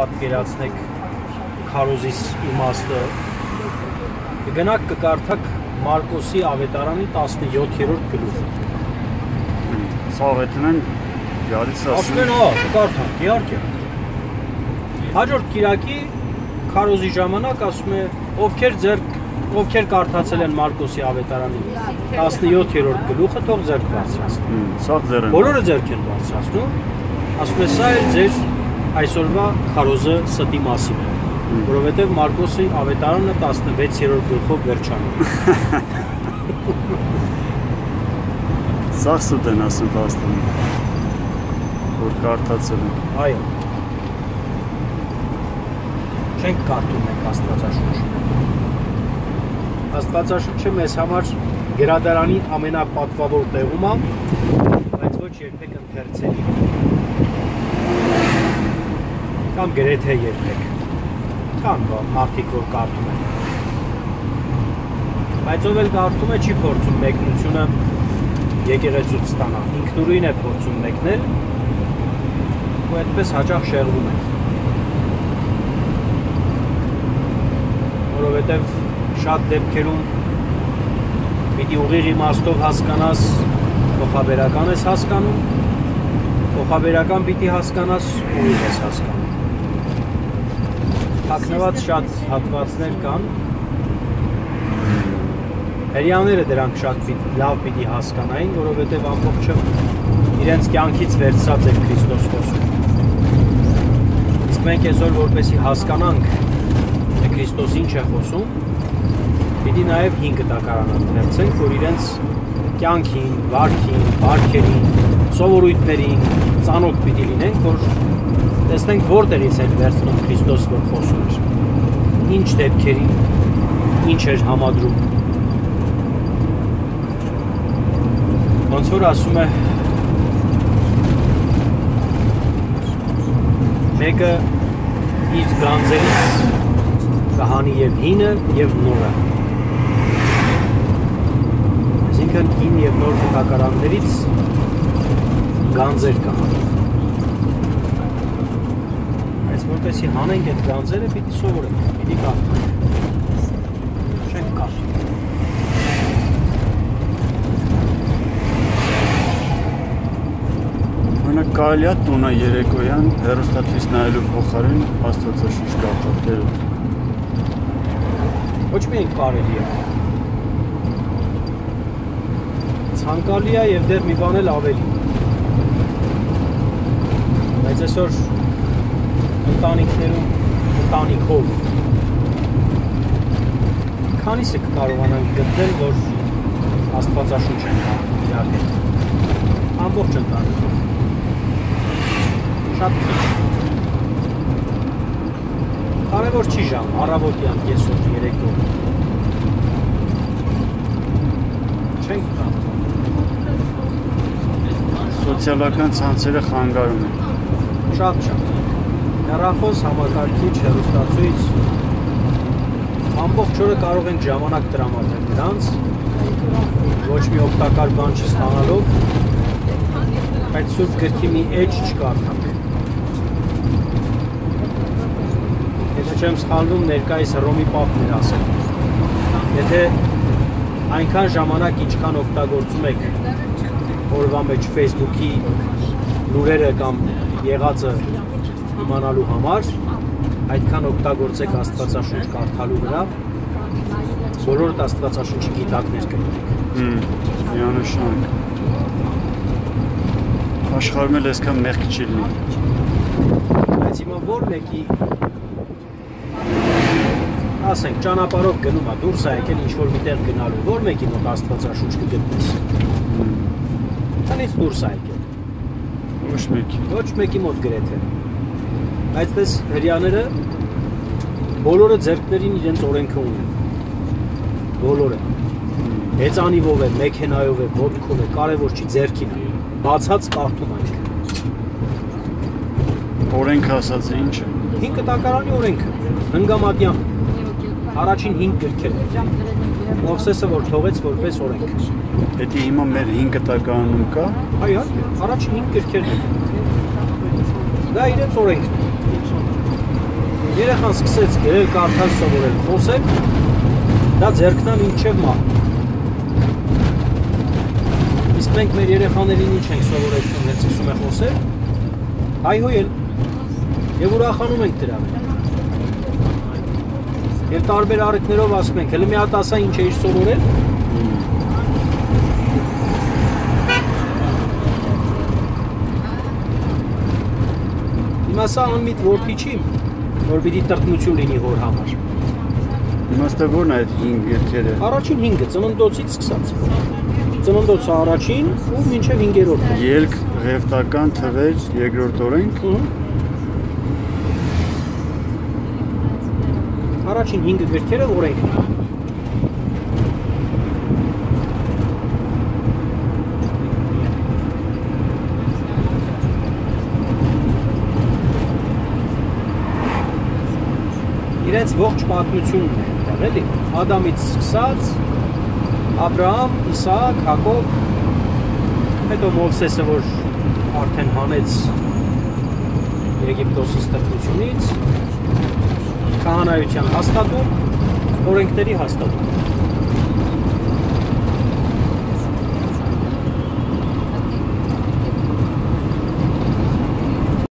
պատկերացնեք քարոզիս իմաստը կգնաք կկարդաք Մարկոսի ավետարանի 17-րդ գլուխը։ Սա ավետն են գալիս ասում են, հա, կկարդանք, իհարկե։ Հաջորդ Կիրակի քարոզի ժամանակ ասում է, ովքեր ձեր ովքեր կարդացել են Մարկոսի ավետարանի 17-րդ գլուխը, թող ձեռք բարձրացնեն։ Սա ձեր են։ Բոլորը ձեռք են բարձրացնում։ Ասում է, սա է ձեր այսօրվա քարոզը ստի մասին է, որովհետև Մարկոսի ավետարանը 16-րդ գլխով վերջանում։ Սա սուտ են ասում փաստորեն։ Որ կարդացել են։ Այո։ Չենք կարդում մենք Աստվածաշունչը։ Աստվածաշունչը մեզ համար գրադարանի ամենապատվավոր տեղում է, բայց ոչ երբեք ընթերցելի։ Կամ գրեթե երբեք։ Կան մարդիկ, որ կարդում են։ Բայց ով էլ կարդում է, չի փորձում մեկնությունը եկեղեցուց ստանալ։ Ինքնուրույն է փորձում մեկնել ու այդպես հաճախ շեղվում է։ Որովհետև շատ դեպքերում պիտի ուղիղ իմաստով հասկանաս, փոխաբերական ես հասկանում, փոխաբերական պիտի հասկանաս, ուղիղ ես հասկանում թաքնված շատ հատվածներ կան։ Հերյաները դրանք շատ պիտ, լավ պիտի հասկանային, որովհետև ամբողջը իրենց կյանքից վերցրած է Քրիստոս խոսում։ Իսկ մենք այսօր որպեսի հասկանանք, թե Քրիստոս ինչ է խոսում, պիտի նաև հին կտակարանան դերցենք, որ իրենց կյանքին, վարքին, բարքերին, սովորույթներին ծանոթ պիտի լինենք, որ տեսնենք որտեղից են վերցնում Քրիստոս որ խոսում էր։ Ինչ դեպքերին, ինչ էր համադրում ոնց որ ասում է մեկը իր գանձերից կհանի եւ հինը եւ նորը այսինքն հին եւ նոր տակարաններից գանձեր կհանի այս որտեսի հանենք այդ գանձերը պիտի սովորենք պիտի կարդանք չենք կարդում Օրինակ կարելի է տունը երեկոյան հերոստատվից նայելու փոխարեն Աստվածաշունչ կարդալ։ Ոչ միայն կարելի է։ Ցանկալի է եւ դեռ մի բան էլ ավելի։ Բայց այսօր ընտանիքներում ընտանիքով քանիսը կկարողանանք գտնել, որ Աստվածաշունչ են իրար հետ։ Ամբողջ ընտանիքով շատ քիչ։ Կարևոր չի ժամ, առավոտյան, կեսօր, երեկո։ Չենք կան։ Սոցիալական ցանցերը խանգարում են։ Շատ շատ։ Հեռախոս համակարգիչ, հեռուստացույց. Ամբողջ օրը կարող ենք ժամանակ տրամադրել դրանց ոչ մի օգտակար բան չստանալով բայց սուրբ գրքի մի էջ չկարդանք չեմ սխալվում, ներկայիս Հռոմի Պապն էր ասել։ Եթե այնքան ժամանակ ինչքան օգտագործում եք օրվա մեջ Facebook-ի լուրերը կամ եղածը իմանալու համար, այդքան օգտագործեք Աստվածաշունչ կարդալու վրա, բոլորդ Աստվածաշունչի գիտակներ կգտնեք։ միանշանակ։ Աշխարհում էլ այսքան մեղք չի լինի։ Բայց հիմա որ մեկի ասենք ճանապարհով գնում է դուրս է եկել ինչ որ միտեղ գնալու որ մեկի մոտ աստվածաշունչ կգտնես տնից դուրս է եկել ոչ մեկի ոչ մեկի մոտ գրեթե Բայց դες հрьяաները բոլորը ձերքներին իրենց օրենքը ունեն։ Բոլորը։ Հեծանիվով է, մեքենայով է, ոդկով է, կարևոր չի ձերքին։ Բացած կարդում այն։ Օրենքը ասած է ինչը։ 5 տակարանի օրենքը, հնգամատյան։ Առաջին 5 գրքերը։ Մովսեսը որ թողեց որպես օրենք։ Եթե հիմա մեր 5 տակարանում կա։ Այո, առաջին 5 գրքերն են։ Դա իրենց օրենքն է։ Երեխան սկսեց գրել, կարդալ, սովորել, խոսել։ Դա ձերքնան ինչև մահ։ Իսկ մենք մեր երեխաներին ինչ ենք սովորեցնում, հենց սկսում է խոսել։ Հայհոյել։ Եվ ուրախանում ենք դրանով։ Եվ տարբեր առիթներով ասում ենք, հələ մի հատ ասա ինչ էիր սովորել։ Հիմա սա անմիտ որդի չի, որ պիտի տրտմություն լինի հոր համար։ Իմաստը ո՞րն է այդ 5 երկերը։ Առաջին 5-ը ծննդոցից սկսած։ Ծննդոցը առաջին ու մինչև 5-րդը։ Ելք, ղևտական թվեր, երկրորդ օրենք։ Առաջին 5 գրքերը օրենքն են։ իրենց ողջ պատմությունն է այդտեղ, էլի։ Ադամից սկսած Աբրահամ, Իսահակ, Հակոբ, հետո Մովսեսը, որ արդեն հանեց Եգիպտոսի ստրկությունից, քահանայության հաստատում, օրենքների հաստատում։